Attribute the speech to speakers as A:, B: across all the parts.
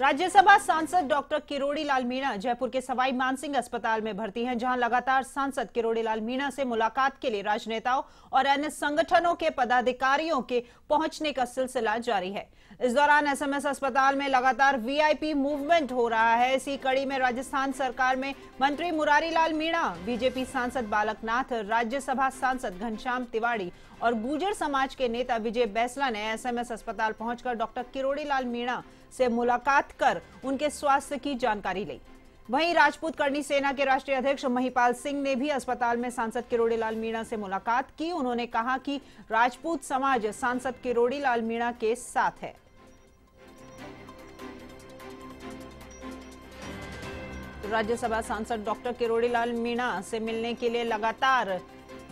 A: राज्यसभा सांसद डॉक्टर किरोड़ी लाल मीणा जयपुर के सवाई मानसिंह अस्पताल में भर्ती हैं, जहाँ लगातार सांसद किरोड़ी लाल मीणा से मुलाकात के लिए राजनेताओं और अन्य संगठनों के पदाधिकारियों के पहुँचने का सिलसिला जारी है। इस दौरान एसएमएस अस्पताल में लगातार वीआईपी मूवमेंट हो रहा है। इसी कड़ी में राजस्थान सरकार में मंत्री मुरारी लाल मीणा, बीजेपी सांसद बालकनाथ, राज्यसभा सांसद घनश्याम तिवाड़ी और गुजर समाज के नेता विजय बैसला ने एसएमएस अस्पताल पहुंचकर डॉक्टर किरोड़ी लाल मीणा से मुलाकात कर उनके स्वास्थ्य की जानकारी ली। वहीं राजपूत करनी सेना के राष्ट्रीय अध्यक्ष महिपाल सिंह ने भी अस्पताल में सांसद किरोड़ी लाल मीणा से मुलाकात की। उन्होंने कहा कि राजपूत समाज सांसद किरोड़ी लाल मीणा के साथ है। राज्यसभा सांसद डॉक्टर किरोड़ी लाल मीणा से मिलने के लिए लगातार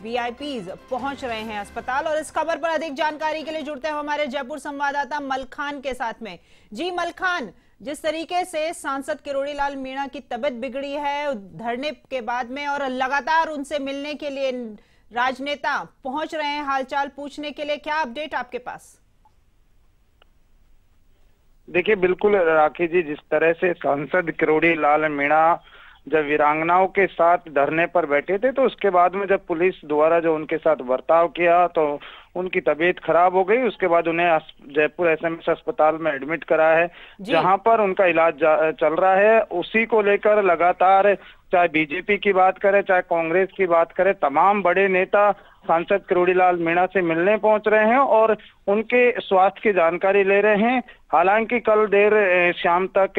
A: वीआईपीज पहुँच रहे हैं अस्पताल और इस खबर पर अधिक जानकारी के लिए जुड़ते हैं हमारे जयपुर संवाददाता मलखान के साथ में। जी मलखान, जिस तरीके से सांसद किरोड़ी लाल मीणा की तबियत बिगड़ी है, धरने के बाद में और लगातार उनसे मिलने के लिए राजनेता पहुँच रहे हैं, हालचाल पूछने के लिए क्या अपडेट आपके पास?
B: देखिए, बिल्कुल राखी जी, जिस तरह से सांसद किरोड़ी लाल मीणा जब वीरांगनाओं के साथ धरने पर बैठे थे तो उसके बाद में जब पुलिस द्वारा जो उनके साथ बर्ताव किया तो उनकी तबीयत खराब हो गई। उसके बाद उन्हें जयपुर एसएमएस अस्पताल में एडमिट कराया है। जहाँ पर उनका इलाज चल रहा है। उसी को लेकर लगातार चाहे बीजेपी की बात करें चाहे कांग्रेस की बात करें तमाम बड़े नेता सांसद करोड़ीलाल मीणा से मिलने पहुँच रहे हैं और उनके स्वास्थ्य की जानकारी ले रहे हैं। हालाँकि कल देर शाम तक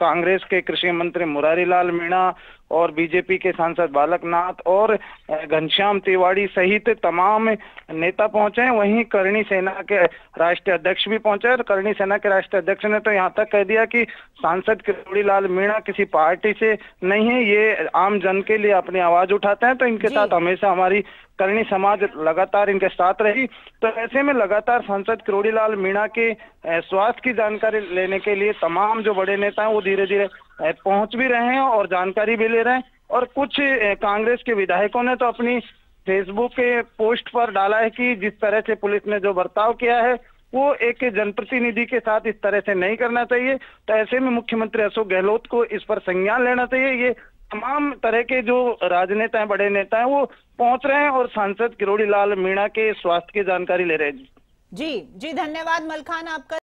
B: कांग्रेस के कृषि मंत्री मुरारी लाल मीणा और बीजेपी के सांसद बालकनाथ और घनश्याम तिवाड़ी सहित तमाम नेता पहुँचे वहीं करणी सेना के राष्ट्रीय अध्यक्ष भी पहुँचे और करणी सेना के राष्ट्रीय अध्यक्ष ने तो यहाँ तक कह दिया कि सांसद किरोड़ी लाल मीणा किसी पार्टी से नहीं है। ये आम जन के लिए अपनी आवाज़ उठाते हैं। तो इनके साथ हमेशा हमारी करणी समाज लगातार इनके साथ रही। तो ऐसे में लगातार सांसद किरोड़ी लाल मीणा के स्वास्थ्य की जानकारी लेने के लिए तमाम जो बड़े नेता हैं, वो धीरे धीरे पहुँच भी रहे हैं और जानकारी भी ले रहे हैं। और कुछ कांग्रेस के विधायकों ने तो अपनी फेसबुक के पोस्ट पर डाला है कि जिस तरह से पुलिस ने जो बर्ताव किया है, वो एक जनप्रतिनिधि के साथ इस तरह से नहीं करना चाहिए। तो ऐसे में मुख्यमंत्री अशोक गहलोत को इस पर संज्ञान लेना चाहिए। ये तमाम तरह के जो राजनेता हैं, बड़े नेता हैं, वो पहुँच रहे हैं और सांसद किरोड़ी लाल मीणा के स्वास्थ्य की जानकारी ले रहे हैं।
A: जी जी, धन्यवाद मलखान आपका।